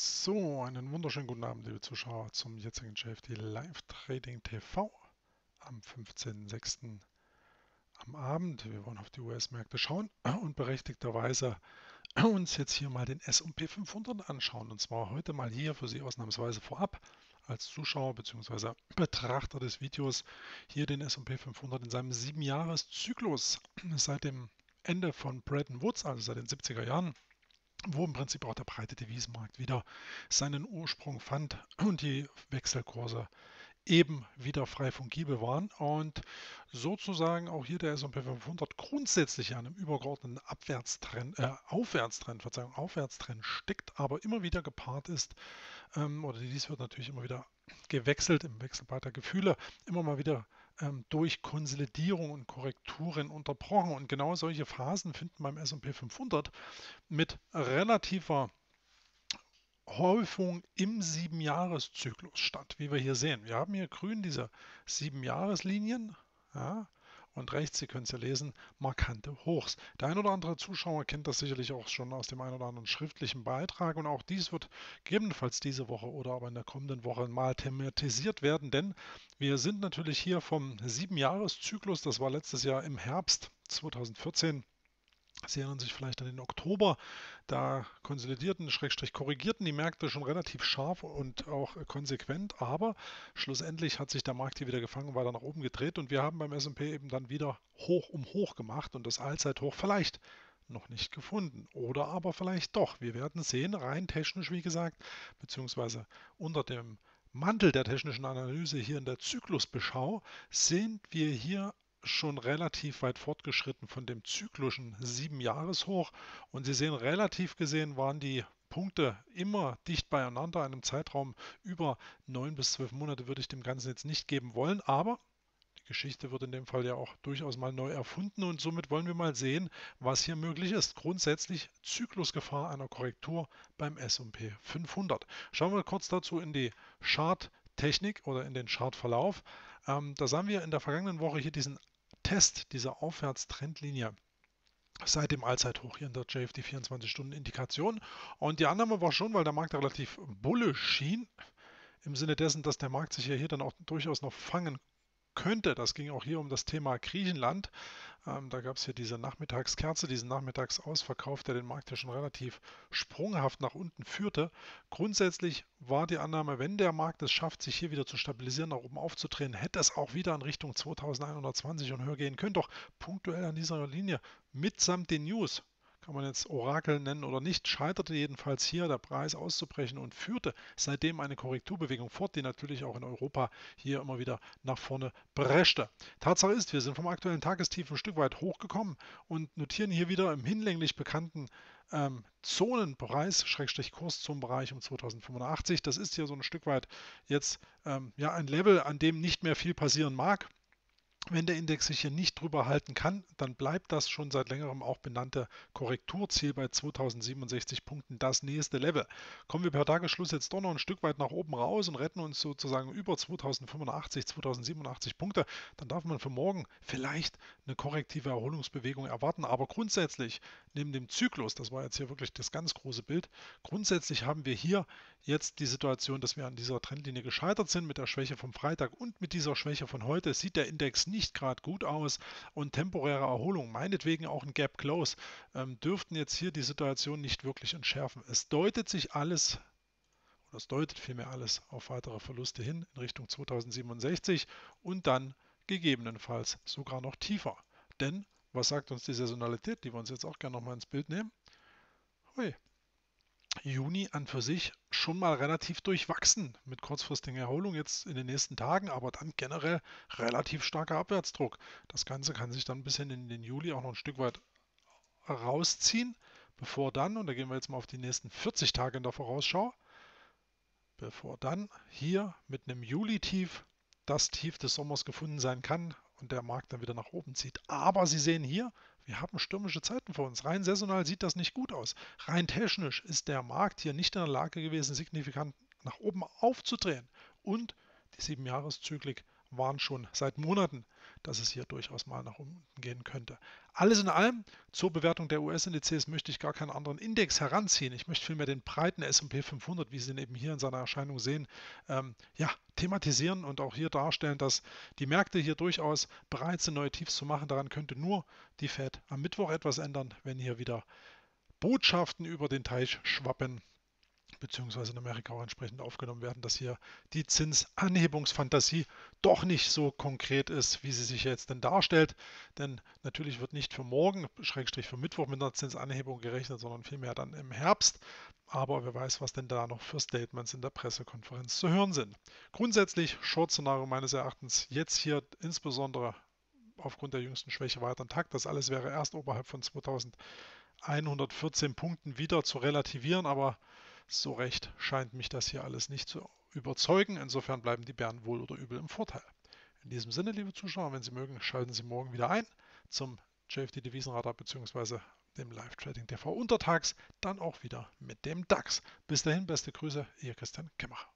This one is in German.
So, einen wunderschönen guten Abend, liebe Zuschauer, zum jetzigen JFD Live Trading TV am 15.06. am Abend. Wir wollen auf die US-Märkte schauen und berechtigterweise uns jetzt hier mal den S&P 500 anschauen. Und zwar heute mal hier für Sie ausnahmsweise vorab als Zuschauer bzw. Betrachter des Videos hier den S&P 500 in seinem 7-Jahres-Zyklus seit dem Ende von Bretton Woods, also seit den 70er Jahren wo im Prinzip auch der breite Devisenmarkt wieder seinen Ursprung fand und die Wechselkurse eben wieder frei fungibel waren. Und sozusagen auch hier der S&P 500 grundsätzlich an einem übergeordneten Abwärtstrend, äh, Aufwärtstrend, Verzeihung, Aufwärtstrend steckt, aber immer wieder gepaart ist ähm, oder dies wird natürlich immer wieder gewechselt im Wechselbad der Gefühle, immer mal wieder ähm, durch Konsolidierung und Korrekturen unterbrochen. Und genau solche Phasen finden beim S&P 500 mit relativer Häufung im Siebenjahreszyklus statt, wie wir hier sehen. Wir haben hier grün diese Siebenjahreslinien. Ja, und rechts, Sie können es ja lesen, markante Hochs. Der ein oder andere Zuschauer kennt das sicherlich auch schon aus dem ein oder anderen schriftlichen Beitrag und auch dies wird gegebenenfalls diese Woche oder aber in der kommenden Woche mal thematisiert werden, denn wir sind natürlich hier vom Siebenjahreszyklus, das war letztes Jahr im Herbst 2014, Sie erinnern sich vielleicht an den Oktober, da konsolidierten, Schrägstrich korrigierten die Märkte schon relativ scharf und auch konsequent, aber schlussendlich hat sich der Markt hier wieder gefangen, weiter nach oben gedreht und wir haben beim S&P eben dann wieder hoch um hoch gemacht und das Allzeithoch vielleicht noch nicht gefunden. Oder aber vielleicht doch. Wir werden sehen, rein technisch wie gesagt, beziehungsweise unter dem Mantel der technischen Analyse hier in der Zyklusbeschau sind wir hier schon relativ weit fortgeschritten von dem zyklischen 7-Jahres-Hoch. Und Sie sehen, relativ gesehen waren die Punkte immer dicht beieinander. Einem Zeitraum über 9 bis 12 Monate würde ich dem Ganzen jetzt nicht geben wollen. Aber die Geschichte wird in dem Fall ja auch durchaus mal neu erfunden. Und somit wollen wir mal sehen, was hier möglich ist. Grundsätzlich Zyklusgefahr einer Korrektur beim S&P 500. Schauen wir kurz dazu in die Chart-Technik oder in den Chartverlauf. Ähm, da sahen wir in der vergangenen Woche hier diesen Test dieser Aufwärtstrendlinie seit dem Allzeithoch hier in der JFD 24-Stunden-Indikation. Und die Annahme war schon, weil der Markt relativ bullisch schien, im Sinne dessen, dass der Markt sich ja hier dann auch durchaus noch fangen könnte. Das ging auch hier um das Thema Griechenland. Ähm, da gab es hier diese Nachmittagskerze, diesen Nachmittagsausverkauf, der den Markt ja schon relativ sprunghaft nach unten führte. Grundsätzlich war die Annahme, wenn der Markt es schafft, sich hier wieder zu stabilisieren, nach oben aufzudrehen, hätte es auch wieder in Richtung 2120 und höher gehen können. Doch punktuell an dieser Linie mitsamt den News kann man jetzt Orakel nennen oder nicht, scheiterte jedenfalls hier der Preis auszubrechen und führte seitdem eine Korrekturbewegung fort, die natürlich auch in Europa hier immer wieder nach vorne preschte. Tatsache ist, wir sind vom aktuellen Tagestief ein Stück weit hochgekommen und notieren hier wieder im hinlänglich bekannten ähm, Zonenpreis, Schrägstrich Kurszonenbereich um 2085. Das ist hier so ein Stück weit jetzt ähm, ja ein Level, an dem nicht mehr viel passieren mag. Wenn der Index sich hier nicht drüber halten kann, dann bleibt das schon seit längerem auch benannte Korrekturziel bei 2067 Punkten das nächste Level. Kommen wir per Tagesschluss jetzt doch noch ein Stück weit nach oben raus und retten uns sozusagen über 2085, 2087 Punkte, dann darf man für morgen vielleicht eine korrektive Erholungsbewegung erwarten. Aber grundsätzlich, neben dem Zyklus, das war jetzt hier wirklich das ganz große Bild, grundsätzlich haben wir hier jetzt die Situation, dass wir an dieser Trendlinie gescheitert sind mit der Schwäche vom Freitag und mit dieser Schwäche von heute sieht der Index nicht gerade gut aus und temporäre Erholung, meinetwegen auch ein Gap Close, ähm, dürften jetzt hier die Situation nicht wirklich entschärfen. Es deutet sich alles oder es deutet vielmehr alles auf weitere Verluste hin in Richtung 2067 und dann gegebenenfalls sogar noch tiefer. Denn was sagt uns die Saisonalität, die wir uns jetzt auch gerne nochmal ins Bild nehmen? Hui, Juni an für sich schon mal relativ durchwachsen mit kurzfristiger Erholung jetzt in den nächsten Tagen, aber dann generell relativ starker Abwärtsdruck. Das Ganze kann sich dann bis hin in den Juli auch noch ein Stück weit rausziehen, bevor dann, und da gehen wir jetzt mal auf die nächsten 40 Tage in der Vorausschau, bevor dann hier mit einem Juli-Tief das Tief des Sommers gefunden sein kann und der Markt dann wieder nach oben zieht. Aber Sie sehen hier, wir haben stürmische Zeiten vor uns. Rein saisonal sieht das nicht gut aus. Rein technisch ist der Markt hier nicht in der Lage gewesen, signifikant nach oben aufzudrehen. Und die 7-Jahreszyklik waren schon seit Monaten dass es hier durchaus mal nach unten gehen könnte. Alles in allem, zur Bewertung der US-Indizes möchte ich gar keinen anderen Index heranziehen. Ich möchte vielmehr den breiten S&P 500, wie Sie ihn eben hier in seiner Erscheinung sehen, ähm, ja, thematisieren und auch hier darstellen, dass die Märkte hier durchaus bereit sind, neue Tiefs zu machen. Daran könnte nur die Fed am Mittwoch etwas ändern, wenn hier wieder Botschaften über den Teich schwappen, beziehungsweise in Amerika auch entsprechend aufgenommen werden, dass hier die Zinsanhebungsfantasie doch nicht so konkret ist, wie sie sich jetzt denn darstellt. Denn natürlich wird nicht für morgen, Schrägstrich für Mittwoch mit einer Zinsanhebung gerechnet, sondern vielmehr dann im Herbst. Aber wer weiß, was denn da noch für Statements in der Pressekonferenz zu hören sind. Grundsätzlich Short-Szenario meines Erachtens jetzt hier insbesondere aufgrund der jüngsten Schwäche weiter intakt. Das alles wäre erst oberhalb von 2114 Punkten wieder zu relativieren, aber so recht scheint mich das hier alles nicht zu überzeugen. Insofern bleiben die Bären wohl oder übel im Vorteil. In diesem Sinne, liebe Zuschauer, wenn Sie mögen, schalten Sie morgen wieder ein zum JFD Devisenradar bzw. dem Live Trading TV untertags, dann auch wieder mit dem DAX. Bis dahin, beste Grüße, Ihr Christian Kemmacher.